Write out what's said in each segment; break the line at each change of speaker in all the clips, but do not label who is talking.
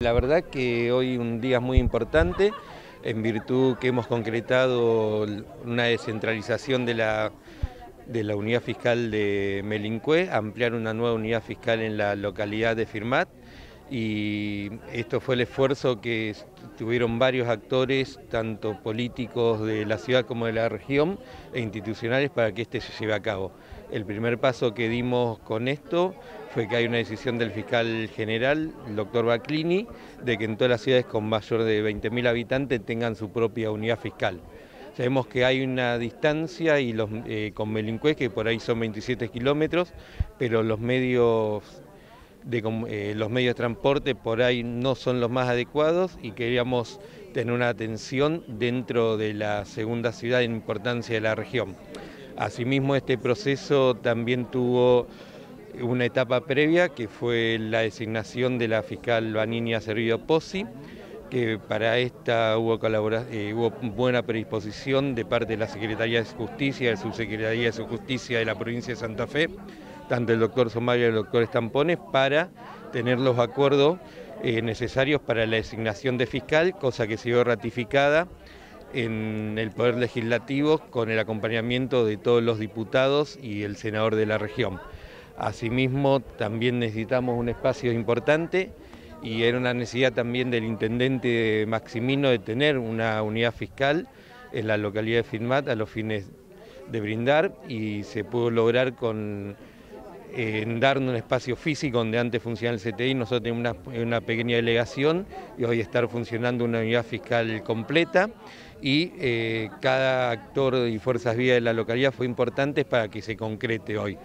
La verdad que hoy un día muy importante, en virtud que hemos concretado una descentralización de la, de la unidad fiscal de Melincue, ampliar una nueva unidad fiscal en la localidad de Firmat y esto fue el esfuerzo que tuvieron varios actores, tanto políticos de la ciudad como de la región e institucionales para que este se lleve a cabo. El primer paso que dimos con esto fue que hay una decisión del fiscal general, el doctor Baclini, de que en todas las ciudades con mayor de 20.000 habitantes tengan su propia unidad fiscal. Sabemos que hay una distancia y eh, con Melincués, que por ahí son 27 kilómetros, pero los medios de, eh, los medios de transporte por ahí no son los más adecuados y queríamos tener una atención dentro de la segunda ciudad en importancia de la región. Asimismo, este proceso también tuvo una etapa previa que fue la designación de la fiscal Vanini Servido Pozzi, que para esta hubo, eh, hubo buena predisposición de parte de la Secretaría de Justicia, de Subsecretaría de Justicia de la provincia de Santa Fe, tanto el doctor Somalia y el doctor Estampones, para tener los acuerdos eh, necesarios para la designación de fiscal, cosa que se vio ratificada en el Poder Legislativo con el acompañamiento de todos los diputados y el senador de la región. Asimismo, también necesitamos un espacio importante y era una necesidad también del intendente Maximino de tener una unidad fiscal en la localidad de Firmat a los fines de brindar y se pudo lograr con en darnos un espacio físico donde antes funcionaba el CTI, nosotros tenemos una, pequeña delegación y hoy estar funcionando una unidad fiscal completa y eh, cada actor y fuerzas vía de la localidad fue importante para que se concrete hoy.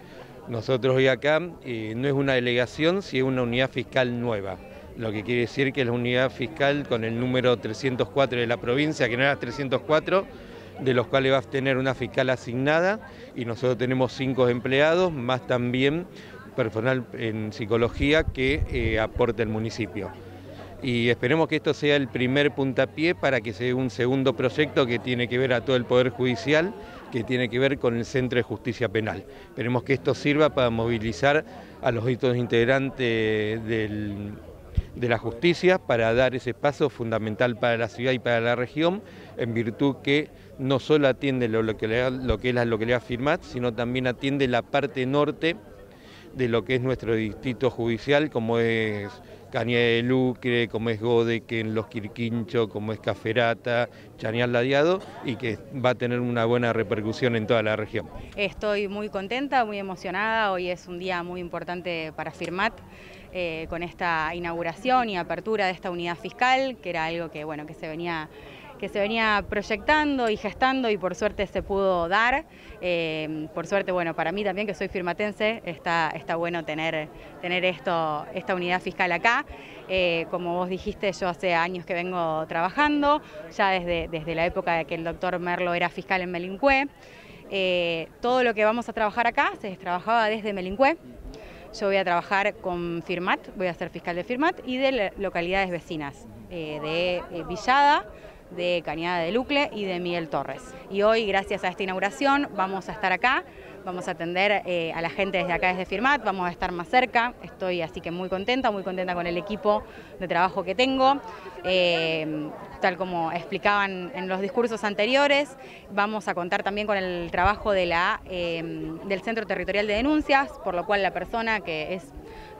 Nosotros hoy acá eh, no es una delegación, sino una unidad fiscal nueva, lo que quiere decir que es la unidad fiscal con el número 304 de la provincia, que no era 304, de los cuales va a tener una fiscal asignada y nosotros tenemos cinco empleados, más también personal en psicología que eh, aporte el municipio. Y esperemos que esto sea el primer puntapié para que sea un segundo proyecto que tiene que ver a todo el Poder Judicial, que tiene que ver con el Centro de Justicia Penal. Esperemos que esto sirva para movilizar a los integrantes del de la justicia para dar ese paso fundamental para la ciudad y para la región, en virtud que no solo atiende lo, que, es la localidad Firmat, sino también atiende la parte norte de lo que es nuestro distrito judicial, como es Caña de Lucre, como es Godequen, Los Quirquincho, como es Caferata, Chañal Ladiado, y que va a tener una buena repercusión en toda la región.
Estoy muy contenta, muy emocionada, hoy es un día muy importante para Firmat. Eh, con esta inauguración y apertura de esta unidad fiscal, que era algo que, bueno, que se venía que se venía proyectando y gestando y por suerte se pudo dar. Eh, por suerte, bueno, para mí también que soy firmatense, está, está bueno tener, tener esto, esta unidad fiscal acá. Eh, como vos dijiste, yo hace años que vengo trabajando, ya desde, desde la época de que el doctor Merlo era fiscal en Melincue. todo lo que vamos a trabajar acá se trabajaba desde Melincue. Yo voy a trabajar con Firmat, voy a ser fiscal de Firmat y de localidades vecinas, eh, de eh, Villada, de Cañada de Lucle y de Miguel Torres. Y hoy, gracias a esta inauguración, vamos a estar acá, vamos a atender eh, a la gente desde acá, desde Firmat, vamos a estar más cerca, estoy así que muy contenta, muy contenta con el equipo de trabajo que tengo tal como explicaban en los discursos anteriores. Vamos a contar también con el trabajo de la, em, del Centro Territorial de Denuncias, por lo cual la persona que es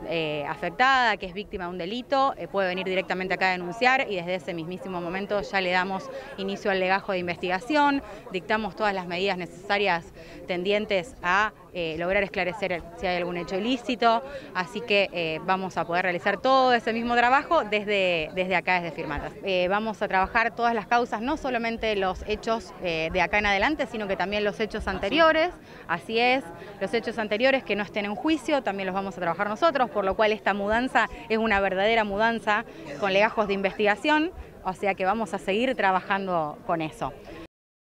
eh, afectada, que es víctima de un delito, eh, puede venir directamente acá a denunciar y desde ese mismísimo momento ya le damos inicio al legajo de investigación, dictamos todas las medidas necesarias tendientes a eh, lograr esclarecer si hay algún hecho ilícito, así que vamos a poder realizar todo ese mismo trabajo desde, desde acá, desde Firmatas. vamos a trabajar todas las causas, no solamente los hechos de acá en adelante, sino que también los hechos anteriores, así es, los hechos anteriores que no estén en juicio, también los vamos a trabajar por lo cual esta mudanza es una verdadera mudanza con legajos de investigación, o sea que vamos a seguir trabajando con eso.